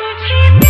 to keep